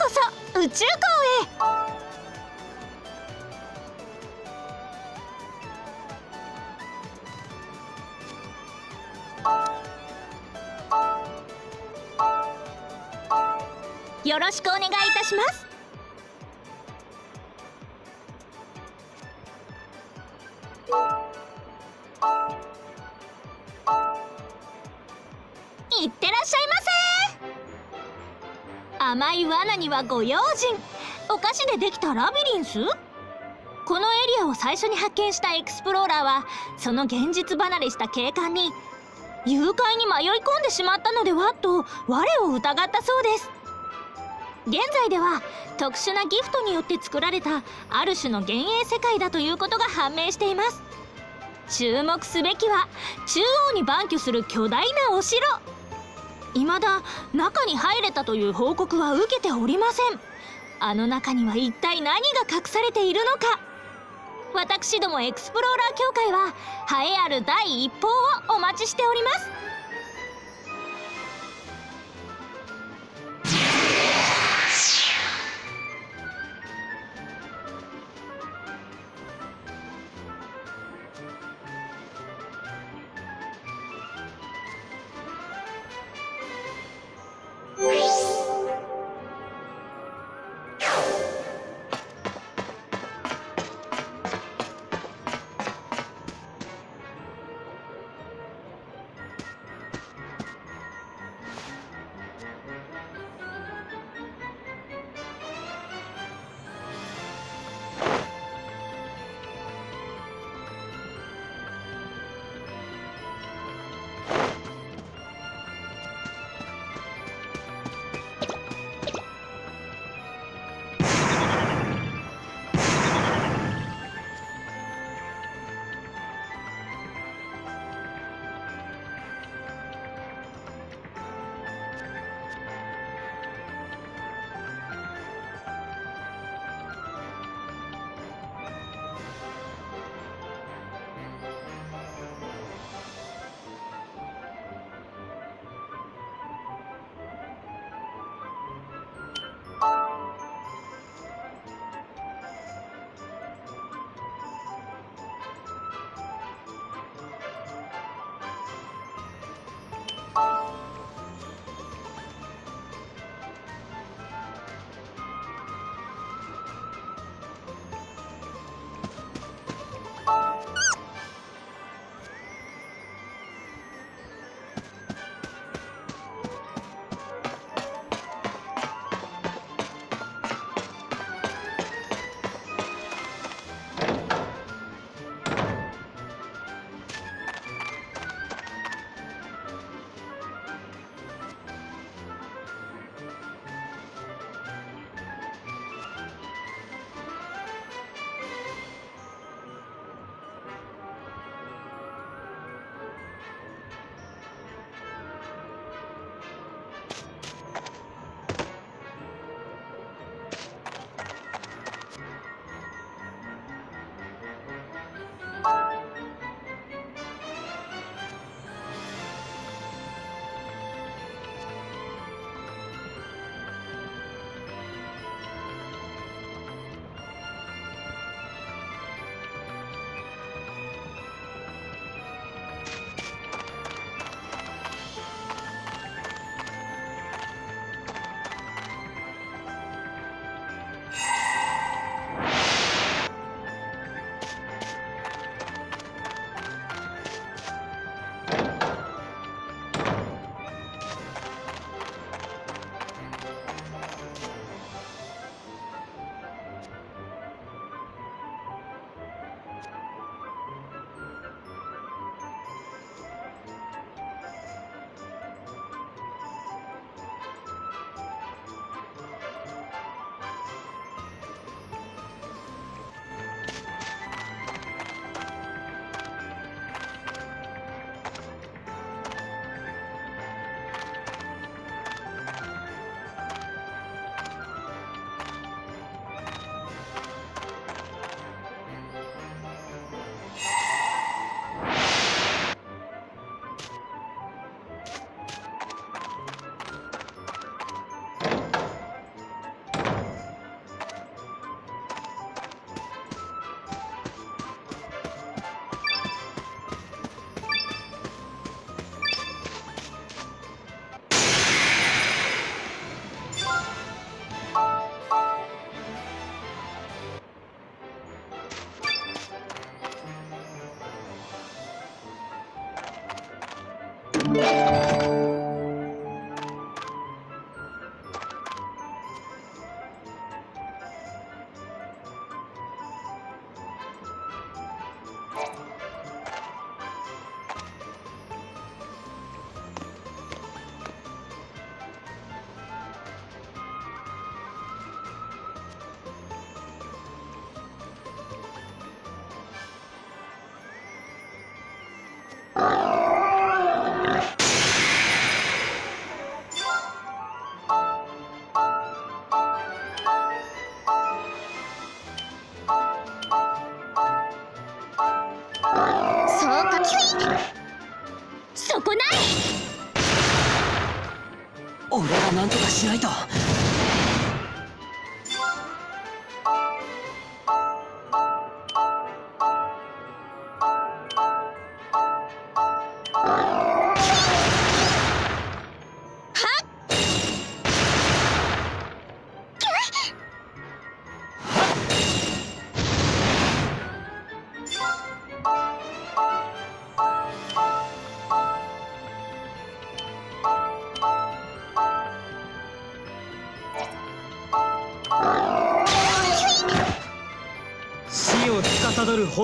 こそ宇宙港へ。よろしくお願いいたします。いってらっしゃいませ。甘い罠にはご用心。お菓子でできたラビリンス？このエリアを最初に発見したエクスプローラーはその現実離れした景観に誘拐に迷い込んでしまったのではと我を疑ったそうです。現在では特殊なギフトによって作られたある種の幻影世界だということが判明しています。注目すべきは中央に盤踞する巨大なお城。未だ中に入れたという報告は受けておりません。あの中には一体何が隠されているのか。私どもエクスプローラー協会は栄えある第一報をお待ちしております。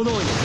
炎よ。